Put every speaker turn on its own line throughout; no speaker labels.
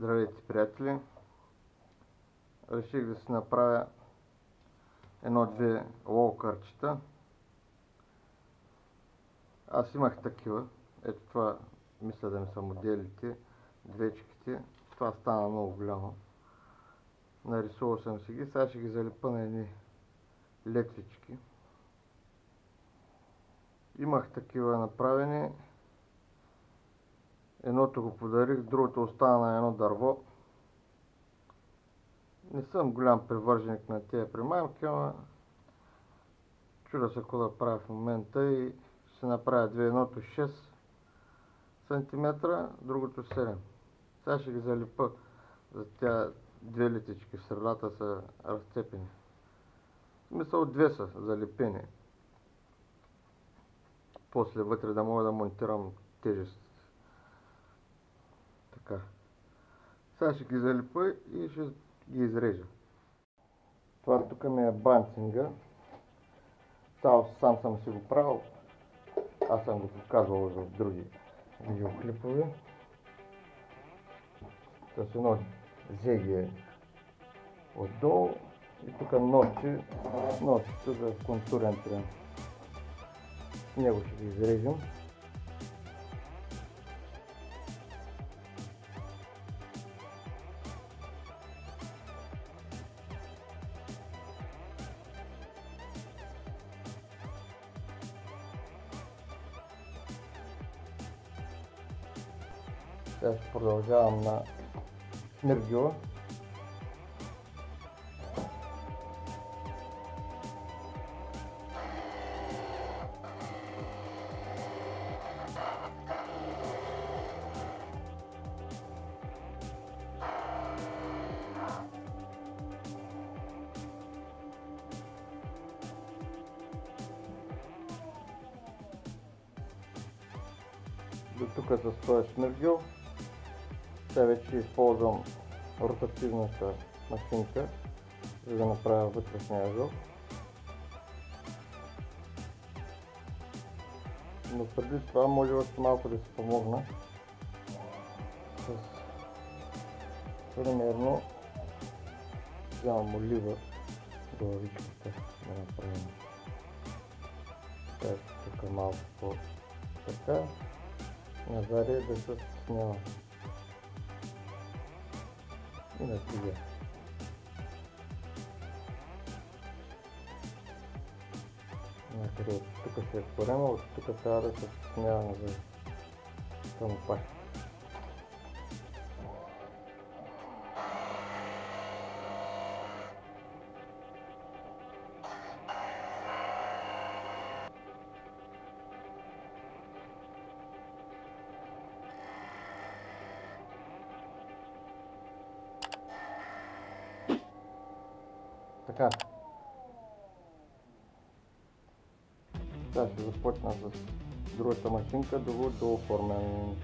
Здравейте, приятели! Реших да си направя едно-две лоукърчета. Аз имах такива. Ето това мисля да ми са моделите, двечките. Това стана много голямо. Нарисувал съм си ги. Сега ще ги залепа на едни летвички. Имах такива направени. Едното го подарих, другото остана на едно дърво. Не съм голям привърженик на тези примамки, ама чуда се какво да правя в момента и ще направя две. Едното 6 см, другото 7 Сега ще ги залипа за тя две литички в средата са разцепени. В смисъл две са залепени. После вътре да мога да монтирам тежест. Така. Сега ще ги залипа и ще ги изрежа. Това тук ми е банцинга. Сам, сам съм си го правил. Аз съм го показвал за други видеоклипове. С едно зеге отдолу и тук ночи, ночито за контурен трен. Него ще ги изрежем. Сега ще продължавам на смиргила. До тук с този смиргил. Сега вече използвам ротативната машинка, за да направя вътрешния ъгъл. Но преди това може още малко да се помогна с примерно вземам олива главичката да направим тук малко по така назаре да се снява на. Някъде от тук се е от тук трябва да се снява назад към опашка. Така. Сега ще започна с другата машинка да го дооформям.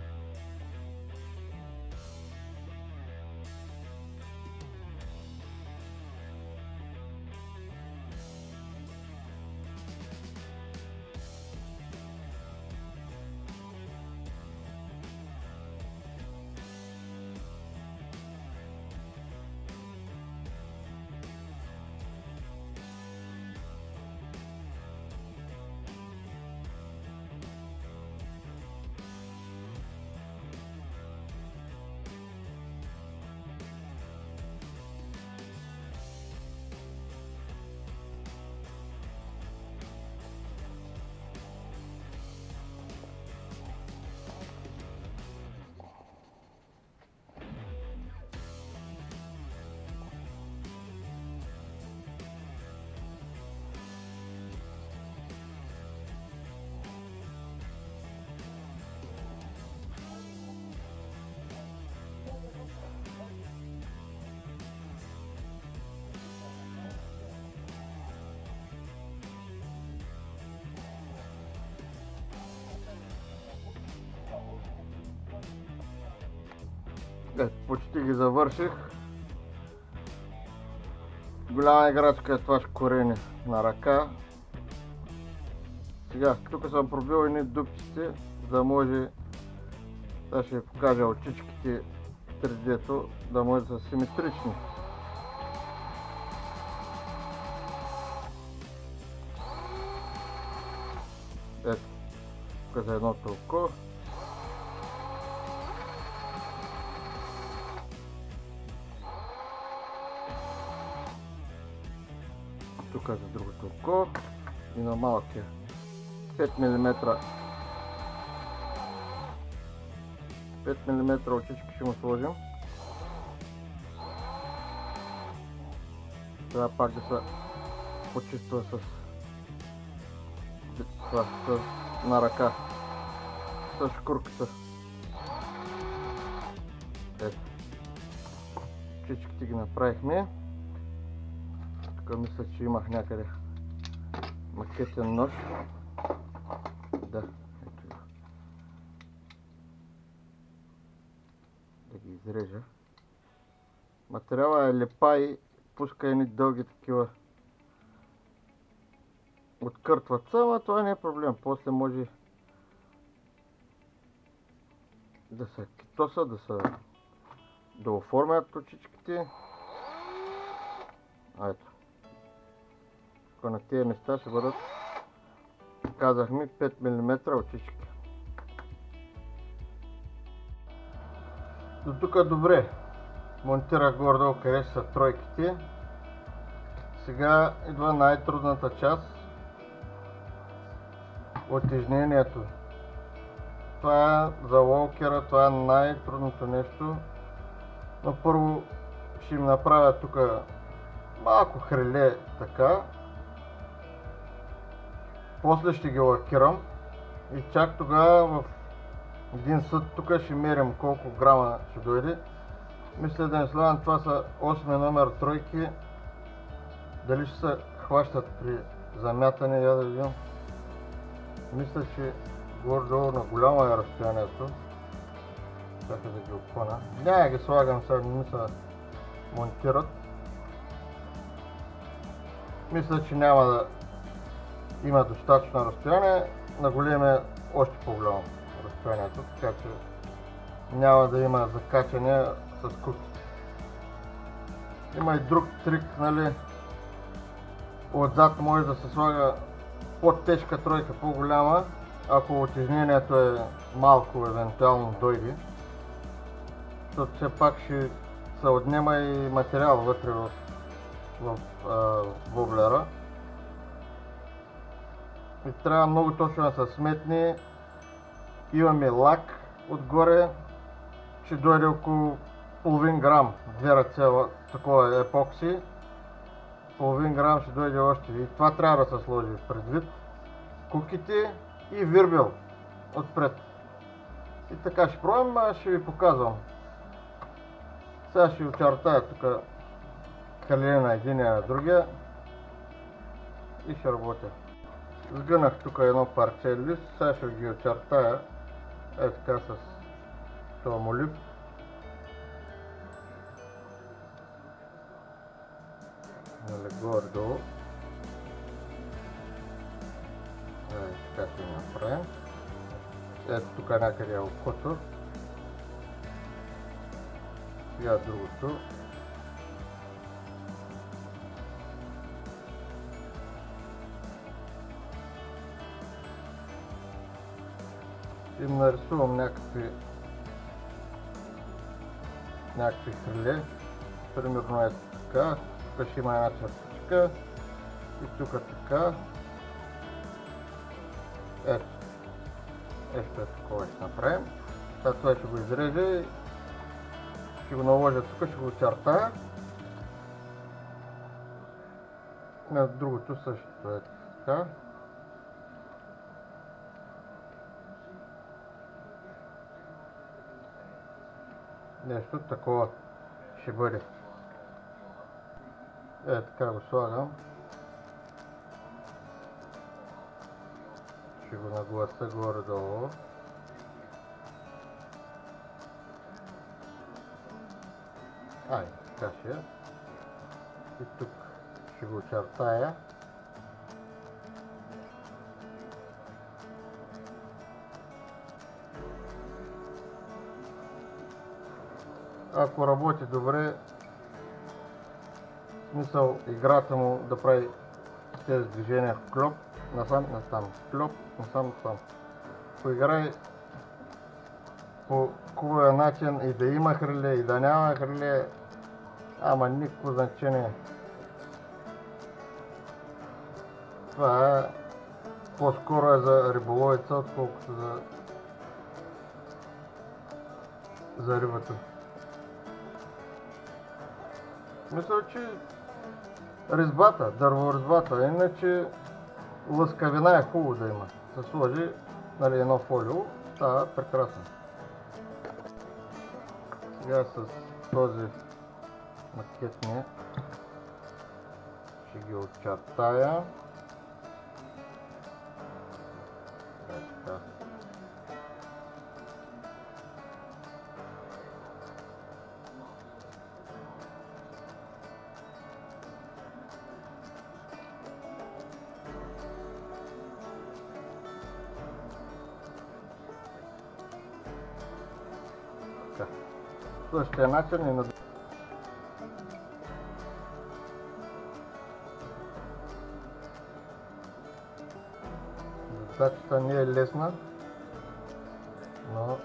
Е, почти ги завърших. Голяма играчка е това корене на ръка. Сега, тук съм пробил едни дупчици, за да може да ще ви покажа очичките в 3D-то да може да са симетрични. Ето, тук за едното око. Тук за другото око и на малкия 5 мм 5 мм очички ще му сложим. Трябва пак да се почиства с на ръка. С шкурката. Ето. Очичките ги направихме. Тук мисля, че имах някъде макетен нож. Да, ето. Да ги изрежа. Материала е лепа и пуска едни дълги такива откъртват се, това не е проблем. После може да се китоса, да се да оформят очичките. А ето. Ако на тези места ще бъдат казахме 5 мм очички. До тук добре. Монтирах гордо къде са тройките. Сега идва най-трудната част. Отежнението. Това е за лоукера, това е най-трудното нещо. Но първо ще им направя тук малко хреле така. После ще ги лакирам и чак тогава в един съд тук ще мерим колко грама ще дойде. Мисля да не слагам, това са 8 номер тройки. Дали ще се хващат при замятане, я да видим. Мисля, че горе-долу на голямо е разстоянието. Чакай да ги обхвана. Няма ги слагам сега, не ми се монтират. Мисля, че няма да има достатъчно разстояние. На голем е още по-голямо разстоянието, така че няма да има закачане с куките. Има и друг трик, нали, отзад може да се слага по-тежка тройка, по-голяма, ако отежнението е малко, евентуално дойде. Защото все пак ще се отнема и материал вътре в, в а, воблера. И трябва много точно да се сметне. Имаме лак отгоре, ще дойде около половин грам, две ръце такова епокси половин грам ще дойде още. И това трябва да се сложи предвид. Куките и вирбел отпред. И така ще пробвам, а ще ви показвам. Сега ще очертая тук халина на единия на другия и ще работя. Сгънах тук едно парче лист, сега ще ги очертая е така с този молив. нали, горе-долу. Е, така ще направим. Ето тук някъде е окото. Сега другото. Им нарисувам някакви някакви хриле. Примерно е така тук ще има една частичка и тук така. Ето. Ето е такова ще направим. Сега това ще го изрежа и ще го наложа тук, ще го очертая. На другото също е така. Нещо такова ще бъде. Е, така го слагам. Ще го нагласа горе-долу. Ай, така ще е. И тук ще го очертая. Ако работи добре, смисъл играта му да прави тези движения клоп, насам, насам, клоп, насам, насам. Ако играе по хубавия начин и да има хриле и да няма хриле, ама никакво значение. Това е по-скоро е за риболовеца, отколкото за, за рибата. Мисля, че резбата, дърворезбата, иначе лъскавина е хубаво да има. Се сложи нали, едно фолио, става прекрасно. Сега с този макетния ще ги очертая. Същия начин и на Задачата не е лесна, но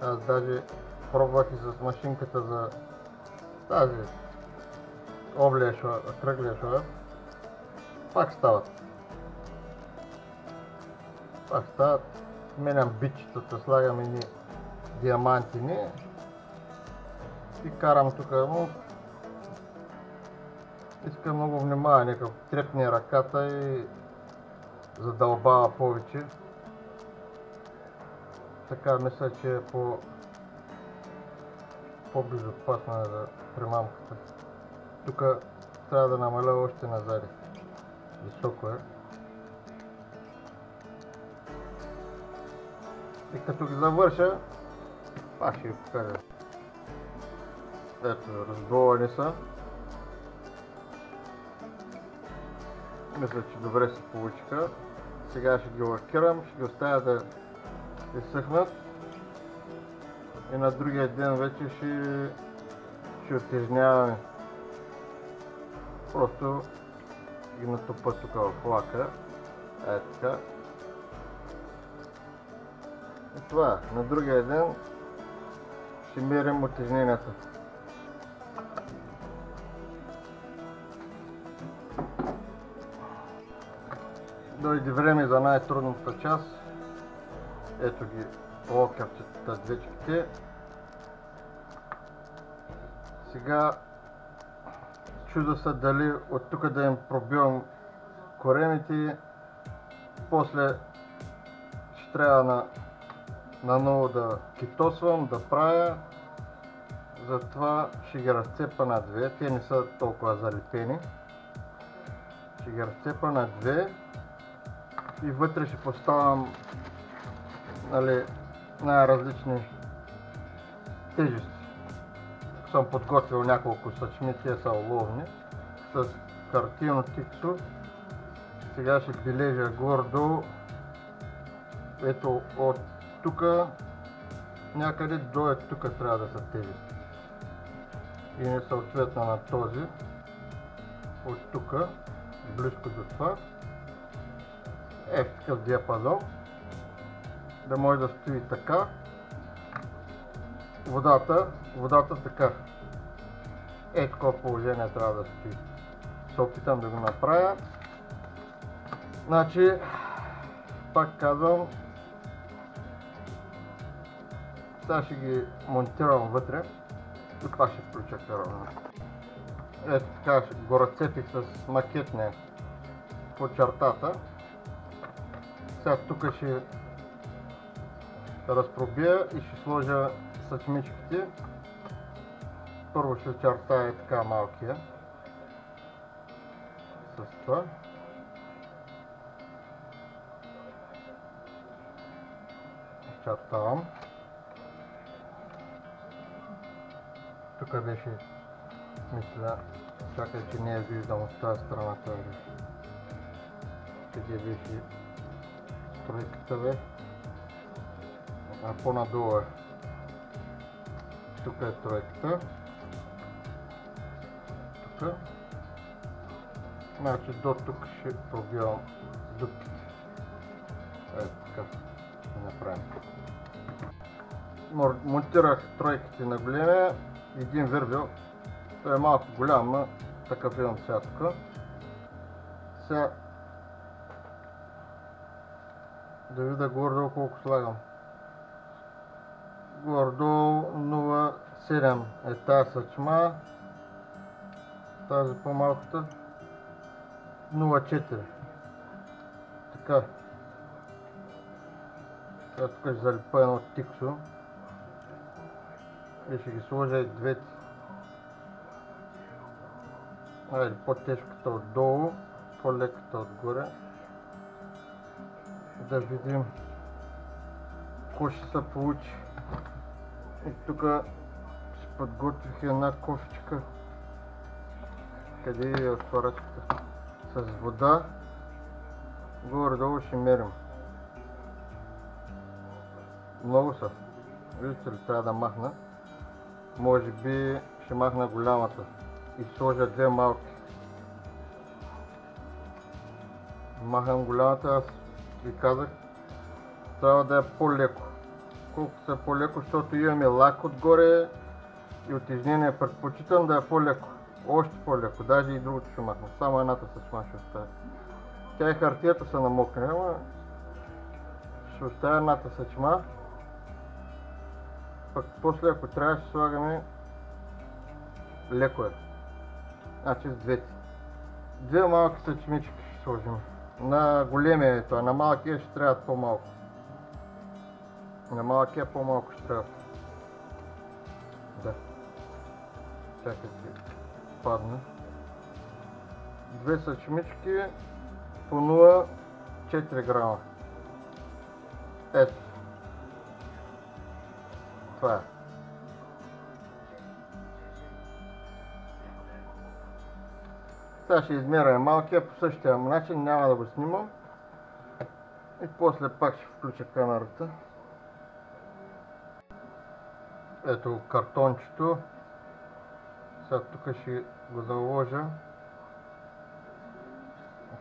аз даже пробвах и с машинката за тази облия шоа, кръглия шоа. Пак стават. Пак стават. Сменям бичетата, слагам едни диамантини и карам тук, но иска много внимание, като трепне ръката и задълбава повече. Така мисля, че е по по-безопасна за примамката. Тук трябва да намаля още назад. Високо е. И като ги завърша, пак ще ви покажа. Ето, разболани са. Мисля, че добре се получиха. Сега ще ги лакирам, ще ги оставя да изсъхнат. И на другия ден вече ще, ще отежняваме. Просто ги натопа тук в лака. Е така. И това, на другия ден ще мерим отежненията. Дойде време за най-трудната част. Ето ги локърчетата, двечките. Сега чудо се дали от тук да им пробивам коремите. После ще трябва на, наново да китосвам, да правя. Затова ще ги разцепа на две. Те не са толкова залепени. Ще ги разцепа на две и вътре ще поставям нали, най-различни тежести. Съм подготвил няколко съчми, те са оловни, с картино тиксо. Сега ще бележа гордо, ето от тук някъде до тук трябва да са тежести. И не съответно на този, от тук, близко до това е в такъв диапазон, да може да стои така. Водата, водата така. Е, такова положение трябва да стои. Се опитам да го направя. Значи, пак казвам, сега ще ги монтирам вътре и това ще включа перона. Ето така го разцепих с макетне по чертата. Сега тук ще разпробия и ще сложа съчмичките. Първо ще чертая така малкия с това. Чертавам. Тук беше, мисля, чакай, че не е виждам от тази страна. Къде беше тройката бе? А по-надолу е. Тук е тройката. Тук. Значи до тук ще пробивам дупките. Ето така ще направим. Монтирах тройките на големия, един вървел. Той е малко голям, но такъв имам сега тук. Сега да видя горе колко слагам. Гордо 0,7 е тази съчма, тази по-малката 0,4. Така. Сега тук ще залипа едно тиксо. И ще ги сложа и двете. Айде, по-тежката отдолу, по-леката отгоре. Да видим какво ще се получи. И тук си подготвих една кофичка. Къде е отварачката? С вода. Горе-долу ще мерим. Много са. Виждате ли, трябва да махна. Може би ще махна голямата и сложа две малки. Махам голямата, аз ви казах, трябва да е по-леко. Колкото е по-леко, защото имаме лак отгоре и отежнение предпочитам да е по-леко. Още по-леко, даже и другото ще махна. Само едната с ще оставя. Тя и хартията са намокне, ама ще оставя едната съчма. Пък после ако трябва ще слагаме леко е. Значи с двете. Две малки съчмички ще сложим. На големия е това, на малкия ще трябва по-малко. На малкия по-малко ще трябва. Да. Чакай си падна. Две съчмички по 0,4 грама. Ето. Това е. Сега ще измеря малкия по същия начин, няма да го снимам. И после пак ще включа камерата. Ето картончето. Сега тук ще го заложа.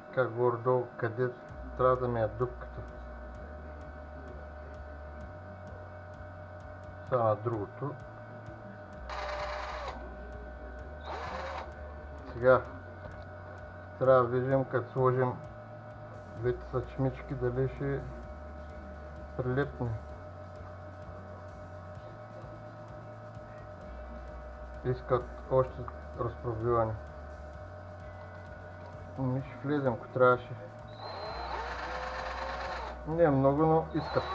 Така горе-долу, къде трябва да ми е дупката. Сега на другото. Сега трябва да видим като сложим двете съчмички дали ще прилепне. Искат още разпробиване. Ми ще влезем, ако трябваше. Не е много, но искат.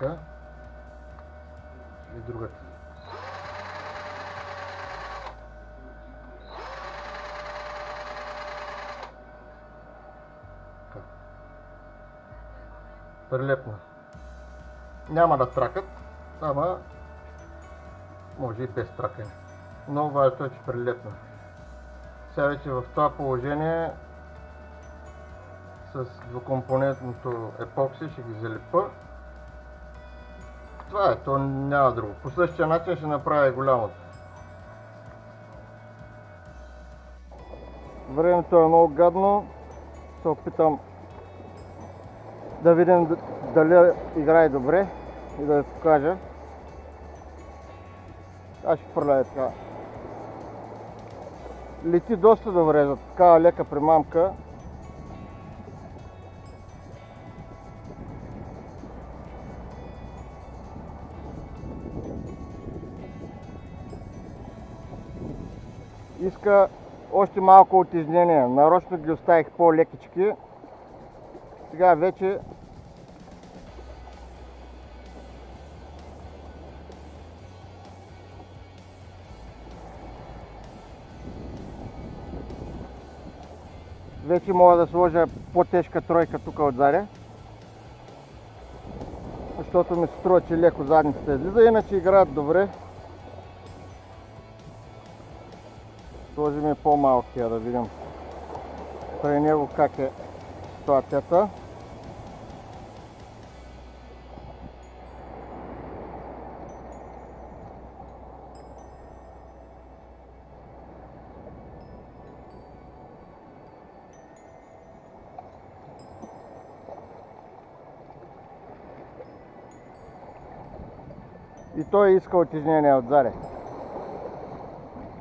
Така. И другата. Прилепна. Няма да тракат, ама може и без тракане. Но важното е, че прилепна. Сега вече в това положение с двукомпонентното епокси ще ги залепа. Това е, то няма друго. По същия начин ще направя голямото. Времето е много гадно. Се опитам да видим дали играе добре и да ви покажа. Аз ще хвърля така. Лети доста добре за такава лека примамка. Иска още малко отизнение. Нарочно ги оставих по-лекички. Сега вече Вече мога да сложа по-тежка тройка тук отзаде. Защото ми се струва, че леко задницата излиза, иначе играят добре. По-малкия да видим при него как е ситуацията. И той иска отежнение отзади.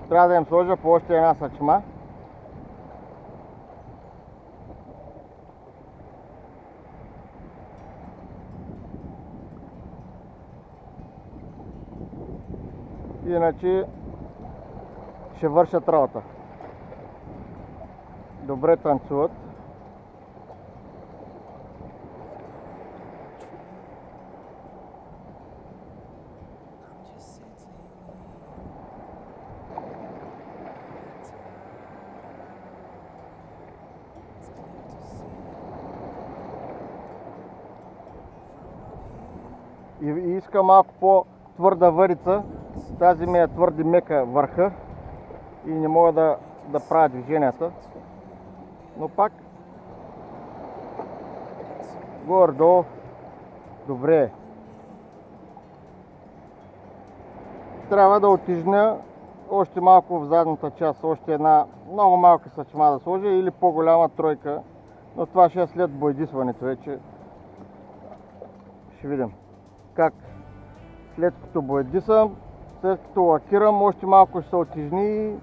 Трябва да им сложа по още една съчма. Иначе ще вършат работа. Добре танцуват. И, и иска малко по-твърда върица. Тази ми е твърде мека върха и не мога да, да правя движенията. Но пак горе-долу добре. Трябва да отижня още малко в задната част, още една много малка съчма да сложа или по-голяма тройка. Но това ще е след бойдисването вече. Ще видим как след като боядисам, след като лакирам, още малко ще се отижни и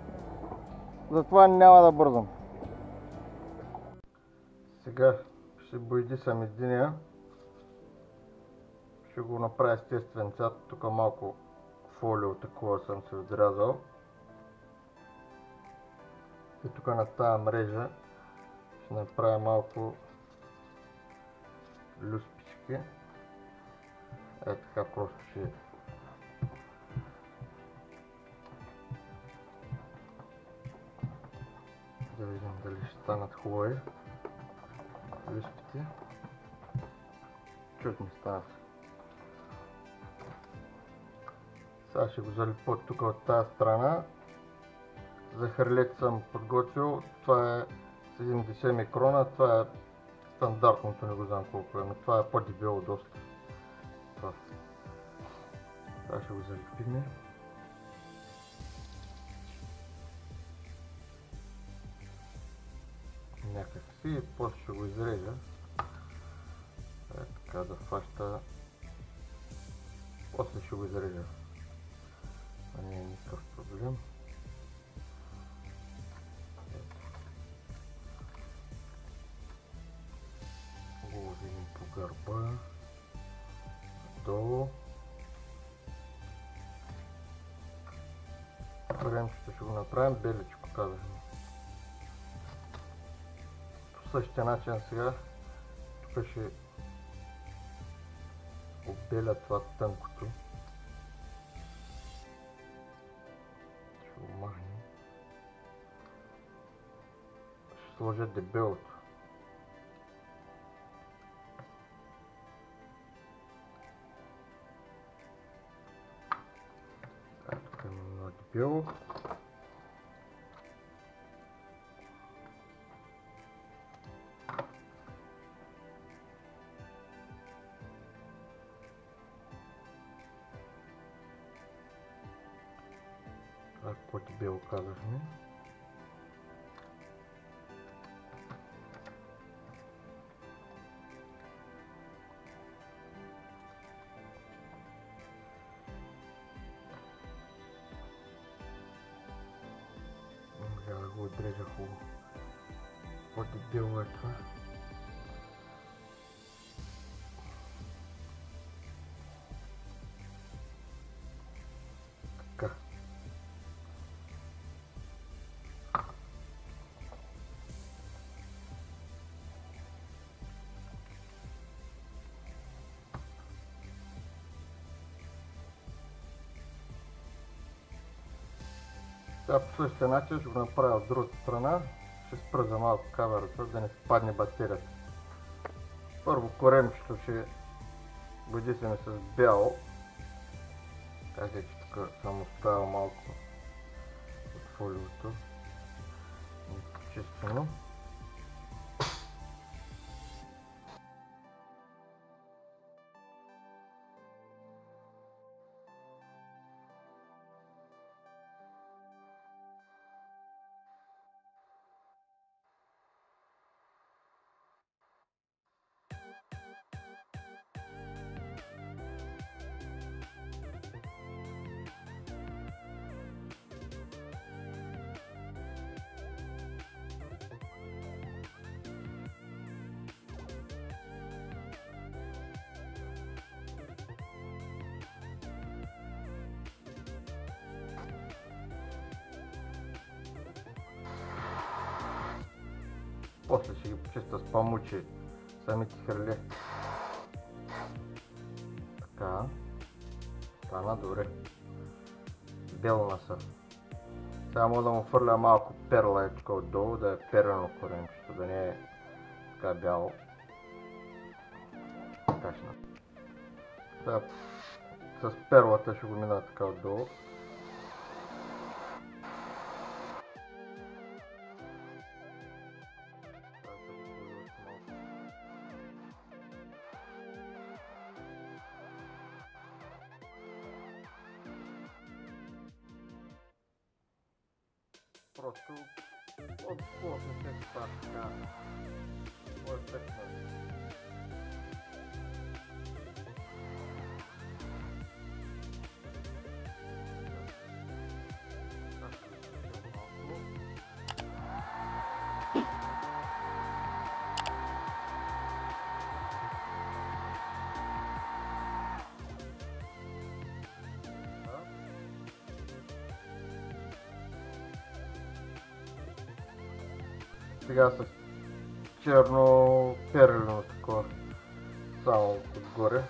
затова няма да бързам. Сега ще боядисам единия. Ще го направя естествен цвят. Тук малко фолио такова съм се отрязал. И тук на тази мрежа ще направя малко люспички. Е така просто ще да видим дали ще станат хубави люспите. Чуть ми станат. Сега ще го залипот тук от тази страна. За хърлет съм подготвил. Това е 70 микрона. Това е стандартното, не го знам колко е, но това е по-дебело доста. Това. Сега ще го залепим. Някак си и после ще го изрежа. Е така да фаща. После ще го изрежа. А не е никакъв проблем. Го видим по гърба. Долу. Времето ще го направим беличко, казахме. Същия начин сега тук ще обеля това тънкото. Ще го. Ще сложа дебелото. Тук има много дебело. По-дебело е това. Така. Сега по същия начин ще го направя от другата страна. Ще спра за малко камерата, да не спадне батерията. Първо коремчето ще бодисаме с бяло. Така че тук съм оставил малко от фолиото. почистено. После ще ги почиста с памучи самите храли. Така. Стана добре. Белна са. Сега мога да му фърля малко перла е тук отдолу, да е перено коренчето, да не е така бяло. Кашна. Сега с перлата ще го мина така отдолу. Сега с черно перлено такова. Само отгоре.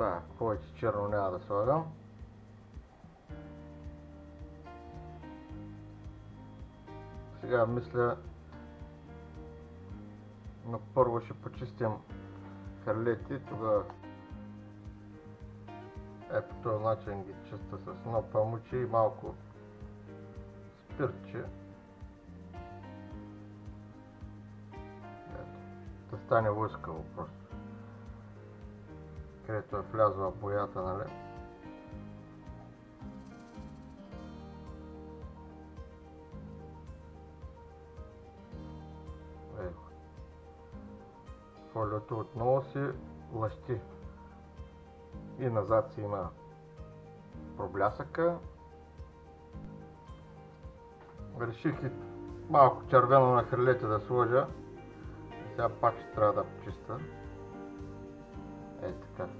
Това, повече черно няма да слагам. Сега мисля, на първо ще почистим харлети, тогава е по този начин ги чиста с едно памуче и малко спиртче. Да стане лъскаво просто където е влязла боята, нали? Ето. Фолиото отново си лъщи. И назад си има проблясъка. Реших и малко червено на хрилете да сложа. Сега пак ще трябва да почиста. Е така.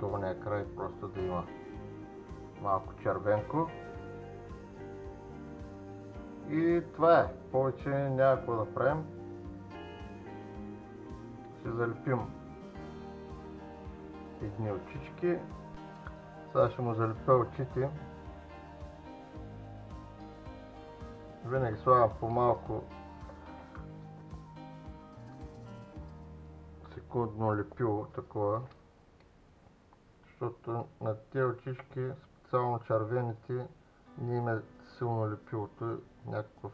Долния край просто да има малко червенко. И това е. Повече няма да правим. Ще залепим едни очички. Сега ще му залепя очите. Винаги слагам по малко секундно лепило такова, защото на тези очишки, специално червените, не има е силно лепилото, някакъв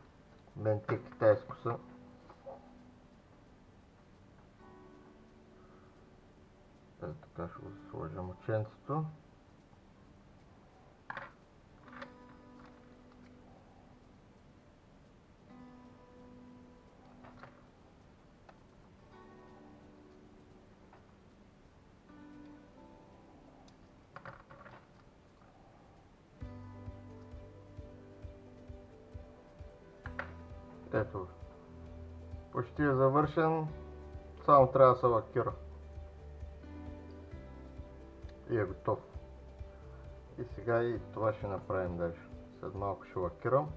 менте китайско са. Така ще го сложим ученцето. Почти е завършен. Само трябва да се лакира. И е готов. И сега и това ще направим даже. След малко ще лакирам.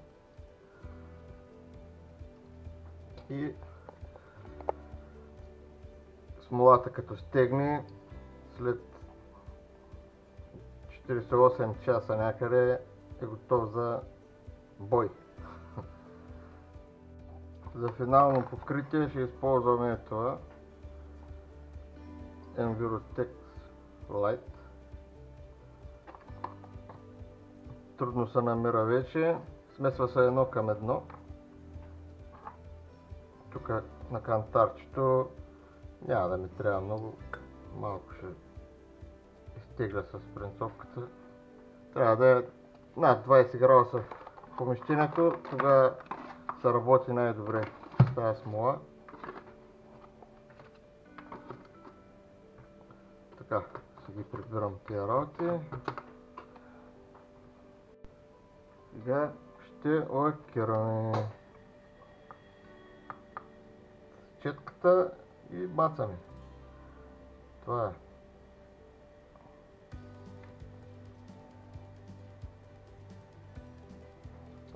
И смолата като стегне след 48 часа някъде е готов за бой. За финално покритие ще използваме това Envirotex Light. Трудно се намира вече. Смесва се едно към едно. Тук на кантарчето няма да ми трябва много. Малко ще изтегля с принцовката. Трябва да е над 20 градуса в помещението, тогава се работи най-добре с тази смола. Така, ще ги прибирам тия работи. Сега ще лакираме четката и бацаме. Това е.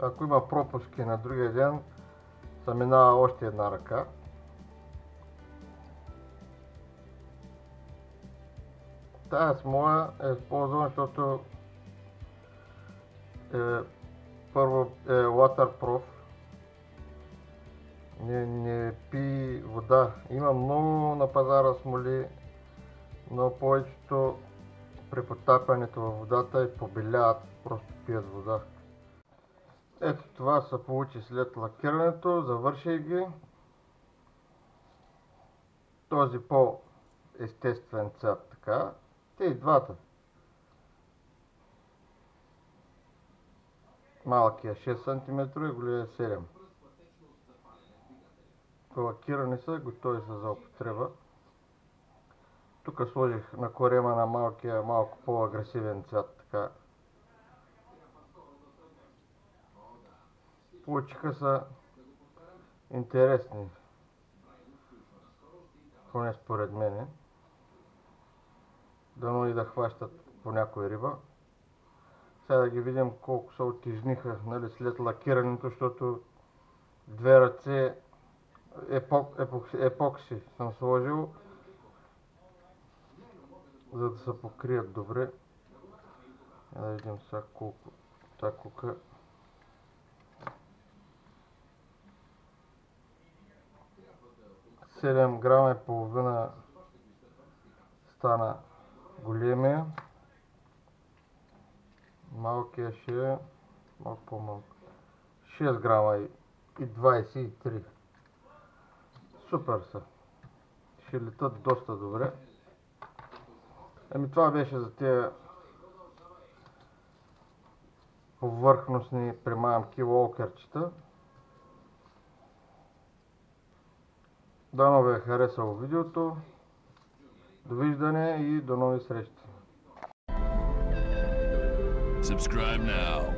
Ако има пропуски на другия ден, се минава още една ръка. Тая смола е използвана, защото е, първо е waterproof. Не, не пи вода. Има много на пазара смоли, но повечето при потапянето във водата и побеляват, просто пият вода. Ето това се получи след лакирането, завърших ги. Този по-естествен цвят така. Те и двата. Малкия 6 см и големия 7 Лакирани са, готови са за употреба. Тук сложих на корема на малкия малко по-агресивен цвят, така Получиха са интересни. Поне според мене. Дано и да хващат по някоя риба. Сега да ги видим колко се отижниха нали, след лакирането, защото две ръце епок, епокси, епокси съм сложил, за да се покрият добре. Да видим сега колко така 7 грама и половина стана големия. Малкия ще е малко по-малко. 6 грама и 23. Супер са. Ще летат доста добре. Еми това беше за тези повърхностни примамки волкерчета. Дано ви е харесало видеото. Довиждане и до нови срещи.
Subscribe now.